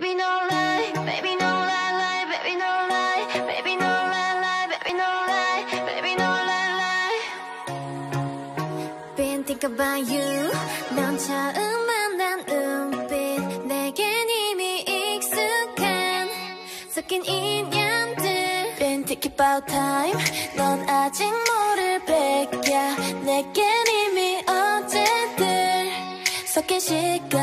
Baby, no lie, baby, no lie, lie, baby, no lie, baby, no lie, lie, baby, no lie, baby, no lie, lie. Been thinking about you, 넌 처음 만난 은빛, 내겐 이미 익숙한 섞인 인연들. Been thinking about time, 넌 아직 모를 백야, 내겐 이미 어제들 섞인 시간.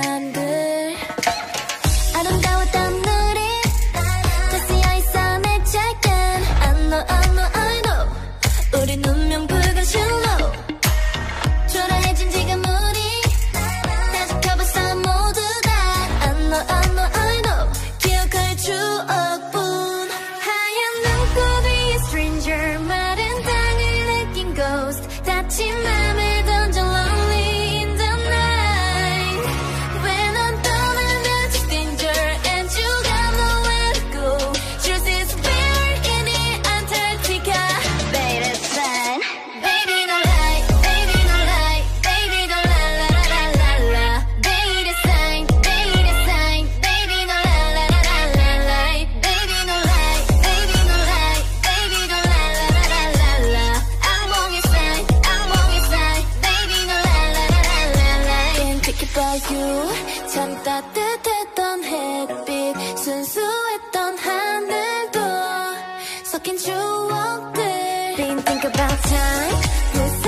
about time.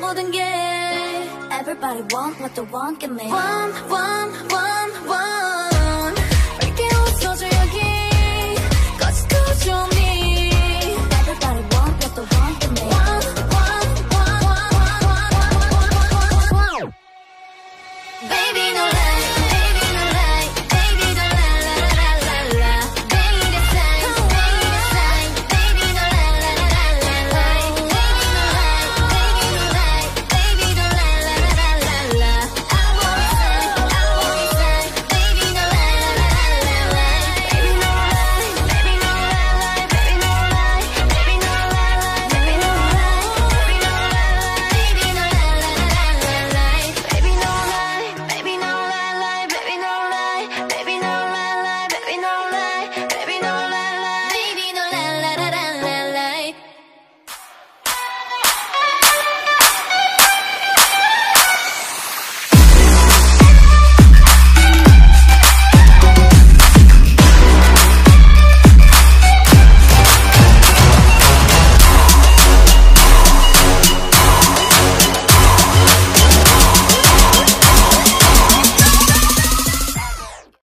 모든 게. Everybody want what they want, give me. One, one, one, one.